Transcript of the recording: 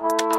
Bye.